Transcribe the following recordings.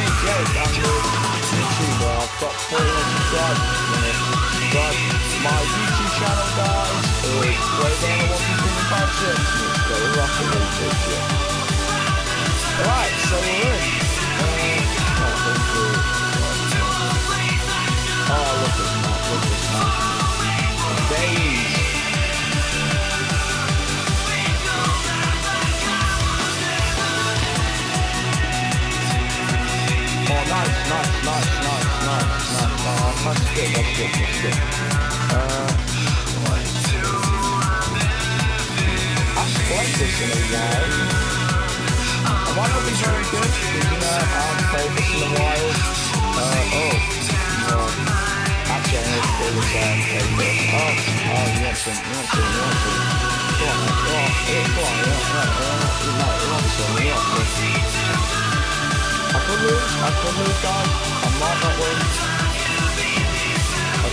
me Jake. I'm the YouTuber. I've got 400 subscribers at the my YouTube channel guys I've played this in a while. I be very good, you know, I haven't played this in a while. Oh, I'm to play this um, play. Oh, oh, you want some, you want want on. Go on, yeah, on, yeah, yeah, yeah. You want some, you want some. I could lose, I could lose guys, I might not win.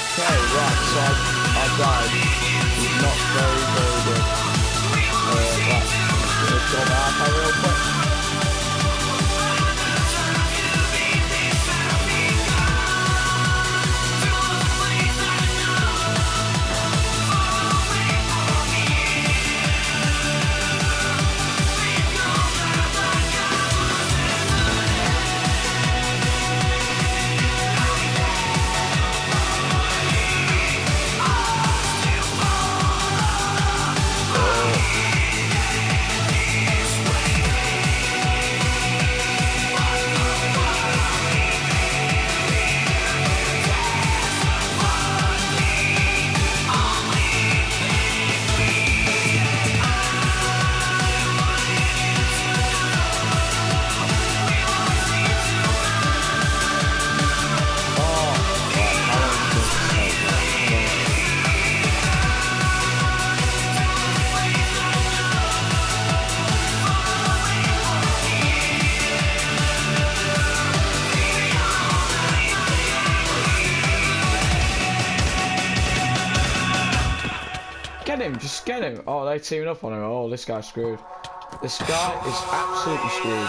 okay, right, so I, I died. Not very, very just get him. Oh, they teaming up on him. Oh, this guy's screwed. This guy is absolutely screwed.